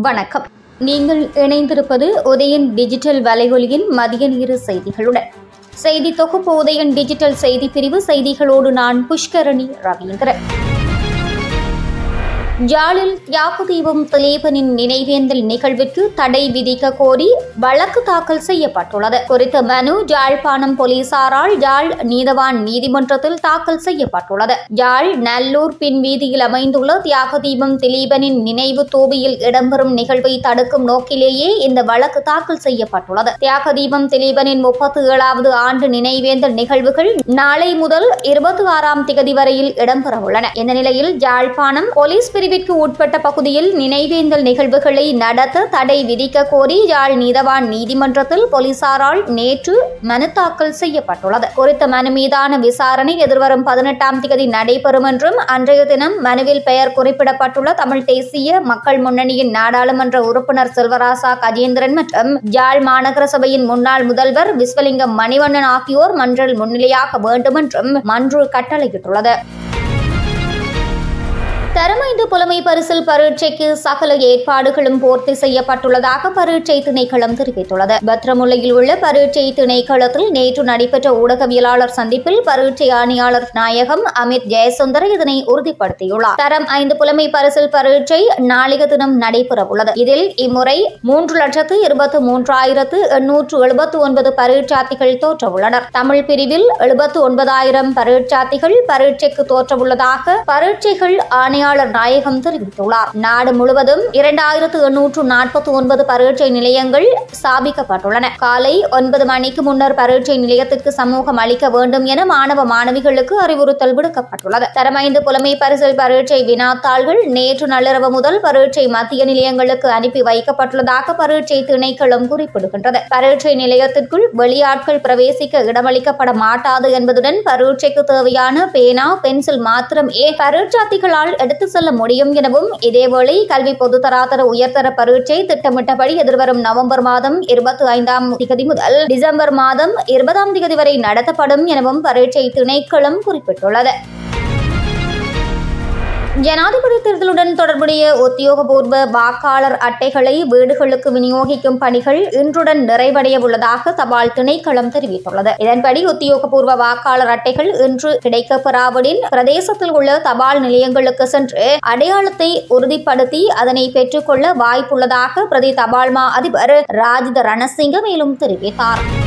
வணக்கம். நீங்கள் இணைந்திருப்பது உதயன் டிஜிட்டல் வலையொலியின் மதிய நேர செய்திகளுடன். செய்தி தொகுப்பு உதயன் டிஜிட்டல் செய்தி பிரிவு செய்திகளோடு நான் புஷ்கரணி ரவீந்திரன் யாழில் தியாக தீபம் திலீபனின் நினைவேந்தல் நிகழ்விற்கு தடை விதிக்க கோரி வழக்கு தாக்கல் செய்யப்பட்டுள்ளது. குறித்த மனு யாழ்ப்பாணம் போலீசாரால் யாழ் நீதவான் நீதிமன்றத்தில் தாக்கல் செய்யப்பட்டுள்ளது. யாழ் நல்லூர் பின் வீதியில் அமைந்துள்ள தியாக தீபம் திலீபனின் நினைவு தூபியில் இடம்பெறும் நிகழ்வை தடுக்கும் நோக்கிலேயே இந்த வழக்கு தாக்கல் செய்யப்பட்டுள்ளது. தியாக தீபம் திலீபனின் முப்பத்தி ஏழாவது ஆண்டு நினைவேந்தல் நிகழ்வுகள் நாளை முதல் இருபத்தி ஆறாம் திகதி வரையில் இடம்பெறவுள்ளன. இந்த நிலையில் யாழ்ப்பாணம் போலீஸ் பிரிவிற்கு உட்பட்ட பகுதியில் நினைவேந்தல் நிகழ்வுகளை நடத்த தடை விதிக்க கோரி யாழ் நீதவான் நீதிமன்றத்தில் போலீசாரால் நேற்று மனு தாக்கல் செய்யப்பட்டுள்ளது. குறித்த மனு மீதான விசாரணை எதிர்வரும் பதினெட்டாம் தேதி நடைபெறும் என்றும் அன்றைய தினம் மனுவில் பெயர் குறிப்பிடப்பட்டுள்ள தமிழ் தேசிய மக்கள் முன்னணியின் நாடாளுமன்ற உறுப்பினர் செல்வராசா கஜேந்திரன் மற்றும் யாழ் மாநகர சபையின் முன்னாள் முதல்வர் விஸ்வலிங்கம் மணிவண்ணன் ஆகியோர் மன்றில் முன்னிலையாக வேண்டும் என்றும் மன்று கட்டளையிட்டுள்ளது. தரமைந்து புலமை பரிசில் பரீட்சைக்கு சகல ஏற்பாடுகளும் பூர்த்தி செய்யப்பட்டுள்ளதாக பரீட்சை திணைக்களம் தெரிவித்துள்ளது. பத்ரமுல்லையில் உள்ள பரீட்சை திணைக்களத்தில் நேற்று நடைபெற்ற ஊடகவியலாளர் சந்திப்பில் பரீட்சை ஆணையாளர் நாயகம் அமித் ஜெயசுந்தர் இதனை உறுதிப்படுத்தியுள்ளார். தரம் ஐந்து புலமை பரிசில் பரீட்சை நாளைய தினம் நடைபெறவுள்ளது. இதில் இம்முறை மூன்று லட்சத்து இருபத்தி மூன்றாயிரத்து எண்ணூற்று எழுபத்தி ஒன்பது பரீட்சார்த்திகள் தோற்றவுள்ளனர். தமிழ் பிரிவில் எழுபத்து ஒன்பதாயிரம் பரீட்சார்த்திகள் பரீட்சைக்கு தோற்றவுள்ளதாக பரீட்சைகள் ஆணைய பணியாளர் நாயகம் தெரிவித்துள்ளார். நாடு முழுவதும் இரண்டாயிரத்து எண்ணூற்று நாற்பத்தி ஒன்பது பரீட்சை நிலையங்கள் ஸ்தாபிக்கப்பட்டுள்ளன. காலை ஒன்பது மணிக்கு முன்னர் பரீட்சை நிலையத்திற்கு சமூகம் அளிக்க வேண்டும் என மாணவ மாணவிகளுக்கு அறிவுறுத்தல் விடுக்கப்பட்டுள்ளது. தரமைந்து புலமை பரிசில் பரீட்சை வினாத்தாள்கள் நேற்று நள்ளிரவு முதல் பரீட்சை மத்திய நிலையங்களுக்கு அனுப்பி வைக்கப்பட்டுள்ளதாக பரீட்சை திணைக்களம் குறிப்பிடுகின்றது. பரீட்சை நிலையத்திற்குள் வெளியாட்கள் பிரவேசிக்க இடமளிக்கப்பட மாட்டாது என்பதுடன் பரீட்சைக்கு தேவையான பேனா பென்சில் மாத்திரமே பரீட்சார்த்திகளால் எடுத்து செல்ல முடியும் எனவும் இதேவேளை கல்வி பொதுத்தராதர உயர்தர பரீட்சை திட்டமிட்டபடி எதிர்வரும் நவம்பர் மாதம் இருபத்தி ஐந்தாம் திகதி முதல் டிசம்பர் மாதம் இருபதாம் திகதி வரை நடத்தப்படும் எனவும் பரீட்சை திணைக்களம் குறிப்பிட்டுள்ளது. ஜனாதிபதி தேர்தலுடன் தொடர்புடைய உத்தியோகபூர்வ வாக்காளர் அட்டைகளை வீடுகளுக்கு விநியோகிக்கும் பணிகள் இன்றுடன் நிறைவடைய உள்ளதாக தபால் திணைக்களம் தெரிவித்துள்ளது. இதன்படி உத்தியோகபூர்வ வாக்காளர் அட்டைகள் இன்று கிடைக்கப்பெறாவிடின் பிரதேசத்தில் உள்ள தபால் நிலையங்களுக்கு சென்று அடையாளத்தை உறுதிப்படுத்தி அதனை பெற்றுக்கொள்ள வாய்ப்புள்ளதாக பிரதி தபால்மா அதிபர் ராஜித ரணசிங்க மேலும் தெரிவித்தார்.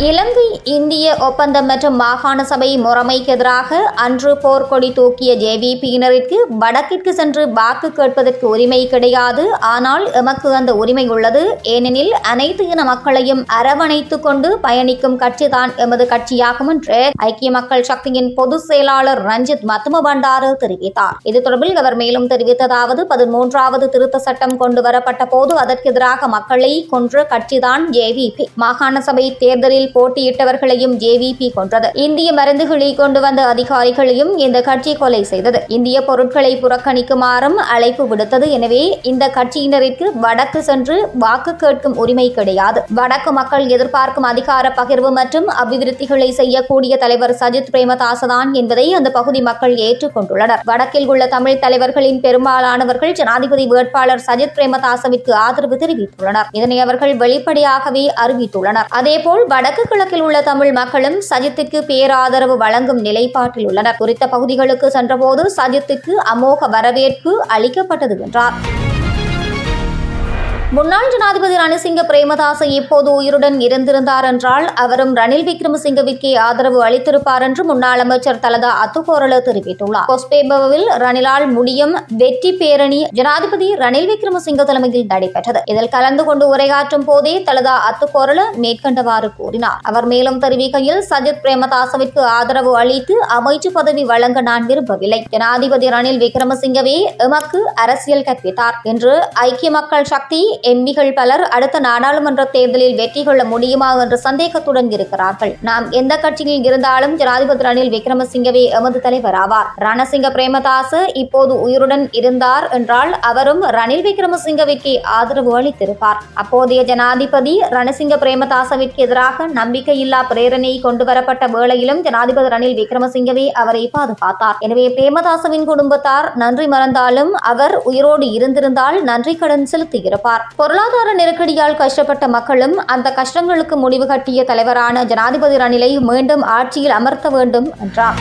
இலங்கை இந்திய ஒப்பந்தம் மற்றும் மாகாண சபை முறைமைக்கு எதிராக அன்று போர்க்கொடி தூக்கிய ஜேவிபியினருக்கு வடக்கிற்கு சென்று வாக்கு கேட்பதற்கு உரிமை கிடையாது. ஆனால் எமக்கு அந்த உரிமை உள்ளது. ஏனெனில் அனைத்து இன மக்களையும் அரவணைத்து கொண்டு பயணிக்கும் கட்சிதான் எமது கட்சியாகும் என்று ஐக்கிய மக்கள் சக்தியின் பொதுச் செயலாளர் ரஞ்சித் மத்தும பண்டாரு தெரிவித்தார். இது தொடர்பில் அவர் மேலும் தெரிவித்ததாவது பதிமூன்றாவது திருத்த சட்டம் கொண்டு வரப்பட்ட போது அதற்கு எதிராக மக்களை கொன்ற கட்சிதான் ஜேவிபி. மாகாண சபை தேர்தலில் போட்டியிட்டவர்களையும் ஜேவிபி கொன்றது. இந்திய மருந்துகளை கொண்டு வந்த அதிகாரிகளையும் இந்த கட்சி கொலை செய்தது. இந்திய பொருட்களை புறக்கணிக்குமாறும் அழைப்பு விடுத்தது. எனவே இந்த கட்சியினருக்கு வடக்கு சென்று வாக்கு கேட்கும் உரிமை கிடையாது. வடக்கு மக்கள் எதிர்பார்க்கும் அதிகார பகிர்வு மற்றும் அபிவிருத்திகளை செய்யக்கூடிய தலைவர் சஜித் பிரேமதாசதான் என்பதை அந்த பகுதி மக்கள் ஏற்றுக்கொண்டுள்ளனர். வடக்கில் உள்ள தமிழ் தலைவர்களின் பெரும்பாலானவர்கள் ஜனாதிபதி வேட்பாளர் சஜித் பிரேமதாசவிற்கு ஆதரவு தெரிவித்துள்ளனர். இதனை அவர்கள் வெளிப்படையாகவே அறிவித்துள்ளனர். அதேபோல் வடக்கு வடக்கு கிழக்கில் உள்ள தமிழ் மக்களும் சஜித்திற்கு பேராதரவு வழங்கும் நிலைப்பாட்டில் உள்ளனர். குறித்த பகுதிகளுக்கு சென்றபோது சஜித்துக்கு அமோக வரவேற்பு அளிக்கப்பட்டது என்றார். முன்னாள் ஜனாதிபதி ரணசிங்க பிரேமதாச இப்போது உயிருடன் இருந்திருந்தார் என்றால் அவரும் ரணில் விக்ரமசிங்கவிற்கே ஆதரவு அளித்திருப்பார் என்று முன்னாள் அமைச்சர் தலதா அத்துகோரல தெரிவித்துள்ளார். கொஸ்பேபவில் ரணிலால் முடியும் வெற்றி பேரணி ஜனாதிபதி ரணில் விக்ரமசிங்க தலைமையில் நடைபெற்றது. இதில் கலந்து கொண்டு உரையாற்றும் போதே தலதா அத்துகோரல மேற்கண்டவாறு கூறினார். அவர் மேலும் தெரிவிக்கையில் சஜித் பிரேமதாசவிற்கு ஆதரவு அளித்து அமைச்சு பதவி வழங்க நான் விரும்பவில்லை. ஜனாதிபதி ரணில் விக்ரமசிங்கவே எமக்கு அரசியல் கற்பித்தார் என்று ஐக்கிய மக்கள் சக்தி எம்பிகள் பலர் அடுத்த நாடாளுமன்ற தேர்தலில் வெற்றி கொள்ள முடியுமா என்ற சந்தேகத்துடன் இருக்கிறார்கள். நாம் எந்த கட்சியில் இருந்தாலும் ஜனாதிபதி ரணில் விக்ரமசிங்கவே எமது தலைவர் ஆவார். ரணசிங்க பிரேமதாச இப்போது உயிருடன் இருந்தார் என்றால் அவரும் ரணில் விக்ரமசிங்கவிற்கு ஆதரவு அளித்திருப்பார். அப்போதைய ஜனாதிபதி ரணசிங்க பிரேமதாசவிற்கு எதிராக நம்பிக்கையில்லா பிரேரணை கொண்டு வரப்பட்ட வேளையிலும் ஜனாதிபதி ரணில் விக்ரமசிங்கவே அவரை பாதுகாத்தார். எனவே பிரேமதாசவின் குடும்பத்தார் நன்றி மறந்தாலும் அவர் உயிரோடு இருந்திருந்தால் நன்றி கடன் செலுத்தியிருப்பார் பொருளாதார நெருக்கடியால் கஷ்டப்பட்ட மக்களும் அந்த கஷ்டங்களுக்கு முடிவு கட்டிய தலைவரான ஜனாதிபதி ரணிலை மீண்டும் ஆட்சியில் அமர்த்த வேண்டும் என்றார்.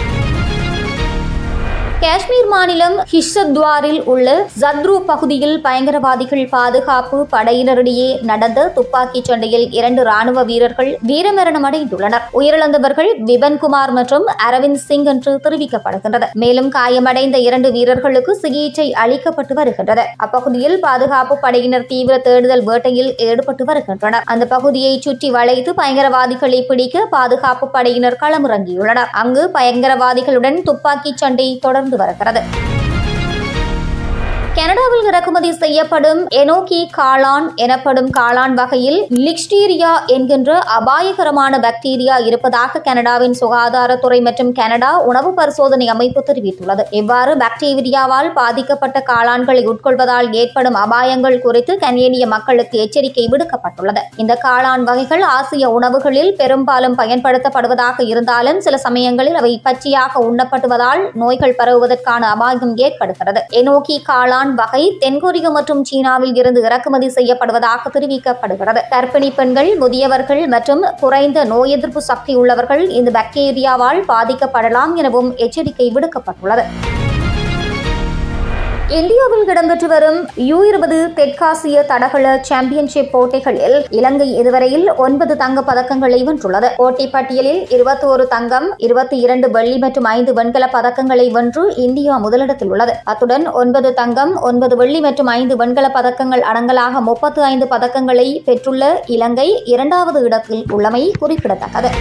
காஷ்மீர் மாநிலம் ஹிஷத்வாரில் உள்ள ஜத்ரு பகுதியில் பயங்கரவாதிகள் பாதுகாப்பு படையினரிடையே நடந்த துப்பாக்கிச் சண்டையில் இரண்டு ராணுவ வீரர்கள் வீரமரணம் அடைந்துள்ளனர் உயிரிழந்தவர்கள் விபன்குமார் மற்றும் அரவிந்த் சிங் என்று தெரிவிக்கப்படுகின்றது மேலும் காயமடைந்த இரண்டு வீரர்களுக்கு சிகிச்சை அளிக்கப்பட்டு வருகின்றது அப்பகுதியில் பாதுகாப்பு படையினர் தீவிர தேடுதல் வேட்டையில் ஈடுபட்டு வருகின்றனர். அந்த பகுதியை சுற்றி வளைத்து பயங்கரவாதிகளை பிடிக்க பாதுகாப்பு படையினர் களமிறங்கியுள்ளனர். அங்கு பயங்கரவாதிகளுடன் துப்பாக்கிச் சண்டை தொடர்ந்து வருகிறது கனடாவில் இறக்குமதி செய்யப்படும் எனோகி காளான் எனப்படும் காளான் வகையில் லிக்ஸ்டீரியா என்கின்ற அபாயகரமான பாக்டீரியா இருப்பதாக கனடாவின் சுகாதாரத்துறை மற்றும் கனடா உணவு பரிசோதனை அமைப்பு தெரிவித்துள்ளது. இவ்வாறு பாக்டீரியாவால் பாதிக்கப்பட்ட காளான்களை உட்கொள்வதால் ஏற்படும் அபாயங்கள் குறித்து கனேடிய மக்களுக்கு எச்சரிக்கை விடுக்கப்பட்டுள்ளது. இந்த காளான் வகைகள் ஆசிய உணவுகளில் பெரும்பாலும் பயன்படுத்தப்படுவதாக இருந்தாலும் சில சமயங்களில் அவை பச்சையாக உண்ணப்படுவதால் நோய்கள் பரவுவதற்கான அபாயம் ஏற்படுகிறது. எனோகி காளான் வகை தென்கொரியா மற்றும் சீனாவில் இருந்து இறக்குமதி செய்யப்படுவதாக தெரிவிக்கப்படுகிறது. கர்ப்பிணி பெண்கள் முதியவர்கள் மற்றும் குறைந்த நோய் எதிர்ப்பு சக்தி உள்ளவர்கள் இந்த பாக்டீரியாவால் பாதிக்கப்படலாம் எனவும் எச்சரிக்கை விடுக்கப்பட்டுள்ளது. இந்தியாவில் இடம்பெற்று வரும் யூ இருபது தெற்காசிய தடகள சாம்பியன்ஷிப் போட்டிகளில் இலங்கை இதுவரையில் ஒன்பது தங்க பதக்கங்களை வென்றுள்ளது. போட்டி பட்டியலில் இருபத்தோரு தங்கம் இருபத்தி இரண்டு வெள்ளி மற்றும் ஐந்து வெண்கல பதக்கங்களை வென்று இந்தியா முதலிடத்தில் உள்ளது. அத்துடன் ஒன்பது தங்கம் ஒன்பது வெள்ளி மற்றும் ஐந்து வெண்கல பதக்கங்கள் அடங்கலாக முப்பத்து ஐந்து பதக்கங்களை பெற்றுள்ள இலங்கை இரண்டாவது இடத்தில் உள்ளமை குறிப்பிடத்தக்கது.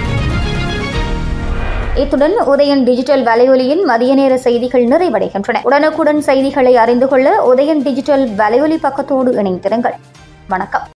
இத்துடன் உதயன் டிஜிட்டல் வலையொலியின் மதிய நேர செய்திகள் நிறைவடைகின்றன. உடனுக்குடன் செய்திகளை அறிந்து கொள்ள உதயன் டிஜிட்டல் வலையொலி பக்கத்தோடு இணைந்திருங்கள். வணக்கம்.